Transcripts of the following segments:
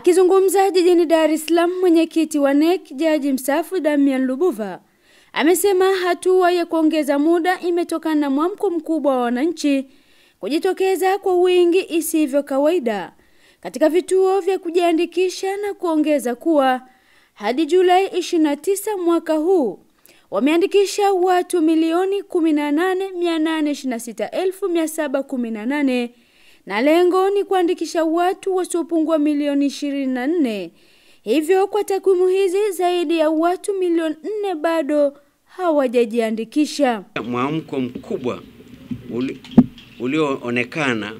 Akizungumza jijini Dar es Salaam, mwenyekiti wa NEC jaji mstaafu Damian Lubuva amesema hatua ya kuongeza muda imetokana na mwamko mkubwa wa wananchi kujitokeza kwa wingi isivyo kawaida katika vituo vya kujiandikisha na kuongeza kuwa hadi Julai 29 mwaka huu wameandikisha watu milioni 18,826,718 na lengo ni kuandikisha watu wasiopungua milioni 24. Hivyo kwa takwimu hizi zaidi ya watu milioni nne bado hawajajiandikisha. Mwamko mkubwa uli, ulioonekana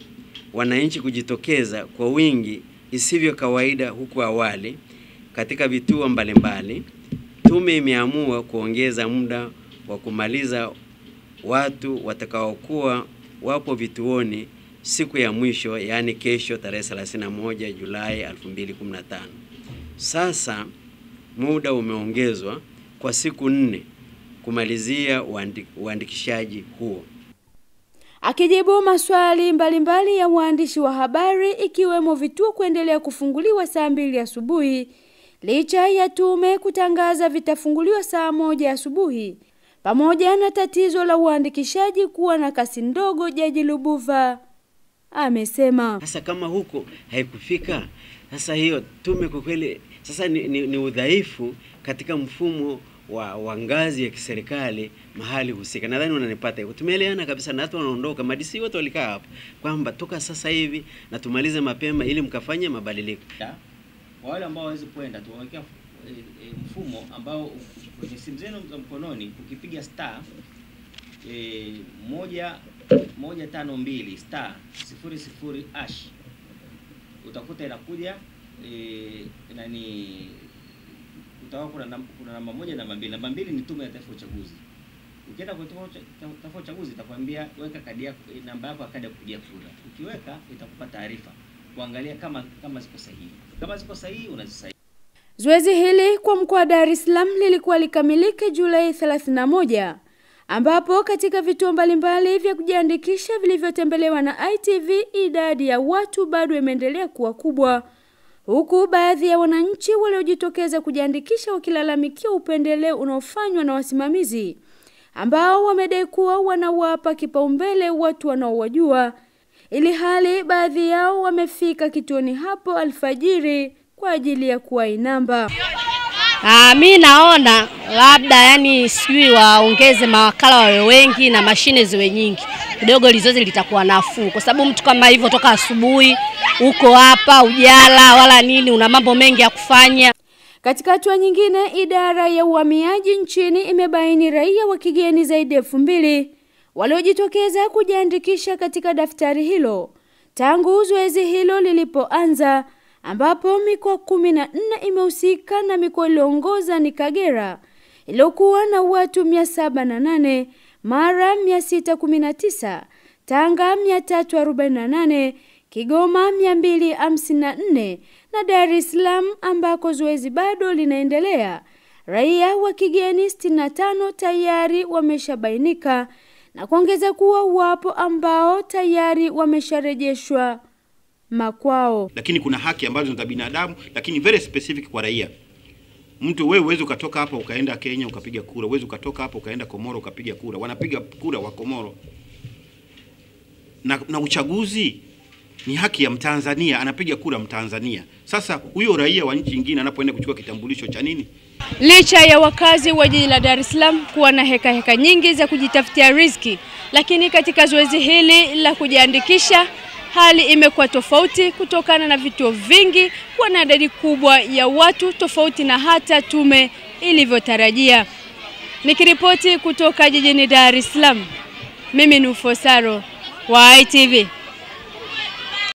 wananchi kujitokeza kwa wingi isivyo kawaida huku awali katika vituo mbalimbali. Tume imeamua kuongeza muda wa kumaliza watu watakaokuwa wapo vituoni siku ya mwisho, yaani kesho tarehe 31 Julai 2015. Sasa muda umeongezwa kwa siku nne kumalizia uandikishaji huo. Akijibu maswali mbalimbali ya waandishi wa habari ikiwemo vituo kuendelea kufunguliwa saa mbili asubuhi licha ya tume kutangaza vitafunguliwa saa moja asubuhi pamoja na tatizo la uandikishaji kuwa na kasi ndogo, Jaji Lubuva amesema sasa kama huko haikufika, sasa hiyo tume kwa kweli sasa ni, ni, ni udhaifu katika mfumo wa, wa ngazi ya kiserikali mahali husika. Nadhani unanipata hivyo. Tumeelewana kabisa na watu wanaondoka, madisi wote walikaa hapa kwamba toka sasa hivi na tumalize mapema ili mkafanye mabadiliko. Kwa wale ambao hawezi kwenda tuwawekea e, e, mfumo ambao kwenye simu zenu za mkononi ukipiga star e, moja moja tano mbili star sifuri sifuri ash utakuta inakuja e, nani utakuwa kuna namba, kuna namba moja namba mbili. Namba mbili ni Tume ya Taifa Uchaguzi. Ukienda kwenye Tume ya Taifa Uchaguzi itakwambia weka kadi yako, namba yako ya kadi ya kupigia kura. Ukiweka itakupa taarifa kuangalia kama kama ziko sahihi. Kama ziko sahihi unazisahihi. Zoezi hili kwa mkoa wa Dar es Salaam lilikuwa likamilike Julai 31 ambapo katika vituo mbalimbali vya kujiandikisha vilivyotembelewa na ITV idadi ya watu bado imeendelea kuwa kubwa huku baadhi ya wananchi waliojitokeza kujiandikisha wakilalamikia upendeleo unaofanywa na wasimamizi ambao wamedai kuwa wanawapa kipaumbele watu wanaowajua, ili hali baadhi yao wamefika kituoni hapo alfajiri kwa ajili ya kuwainamba namba. Ah, mi naona labda yani sijui waongeze mawakala wawe wengi na mashine ziwe nyingi. Kidogo, lizoezi litakuwa nafuu, kwa sababu mtu kama hivyo toka asubuhi uko hapa ujala wala nini, una mambo mengi ya kufanya. Katika hatua nyingine, idara ya uhamiaji nchini imebaini raia wa kigeni zaidi ya elfu mbili waliojitokeza kujiandikisha katika daftari hilo. Tangu zoezi hilo lilipoanza, ambapo mikoa kumi na nne imehusika na mikoa iliyoongoza ni Kagera iliyokuwa na watu mia saba na nane Mara 619, Tanga 348, Kigoma 254 na nne na Dar es Salaam ambako zoezi bado linaendelea. Raia wa kigeni 65 tayari wameshabainika na kuongeza kuwa wapo ambao tayari wamesharejeshwa makwao. Lakini kuna haki ambazo ni za binadamu, lakini very specific kwa raia. Mtu wewe uweze ukatoka hapa ukaenda Kenya ukapiga kura, uweze ukatoka hapa ukaenda Komoro ukapiga kura. Wanapiga kura wa Komoro na, na uchaguzi ni haki ya Mtanzania, anapiga kura Mtanzania. Sasa huyo raia wa nchi nyingine anapoenda kuchukua kitambulisho cha nini? Licha ya wakazi wa jiji la Dar es Salaam kuwa na heka heka nyingi za kujitafutia riziki, lakini katika zoezi hili la kujiandikisha hali imekuwa tofauti kutokana na vituo vingi kuwa na idadi kubwa ya watu tofauti na hata tume ilivyotarajia. Nikiripoti kutoka jijini Dar es Salaam, mimi ni Ufosaro wa ITV.